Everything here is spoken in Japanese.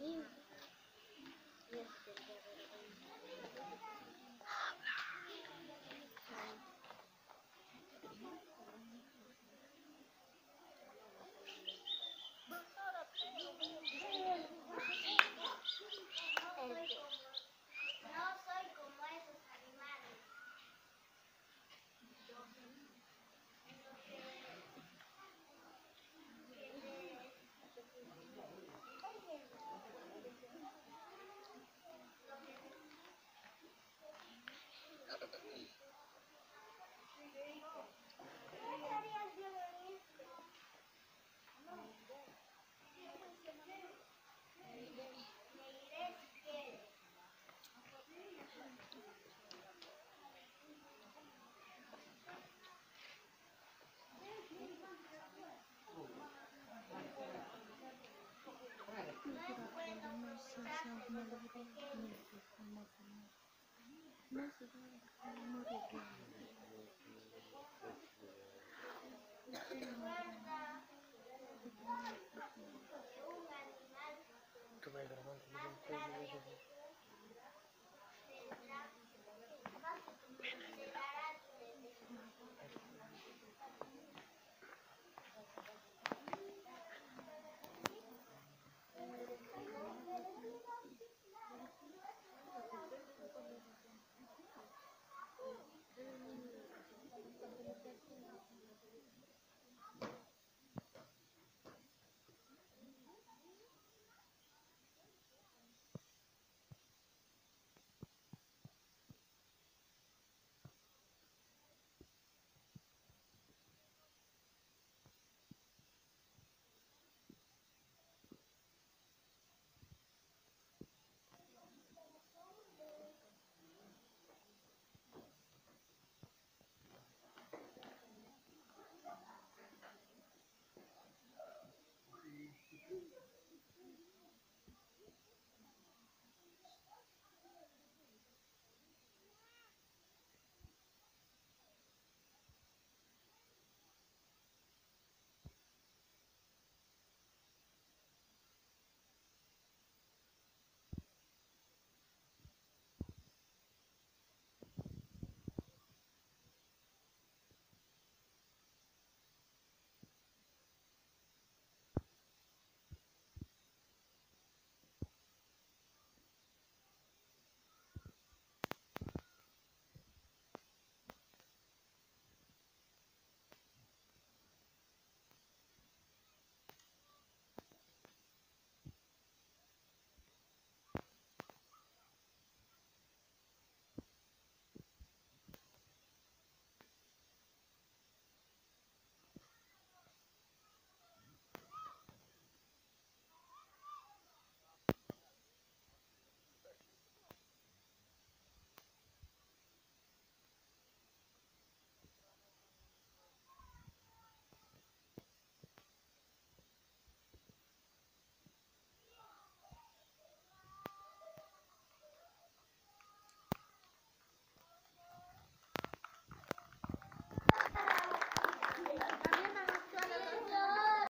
No Me iré si quieres.